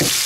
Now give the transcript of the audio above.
you.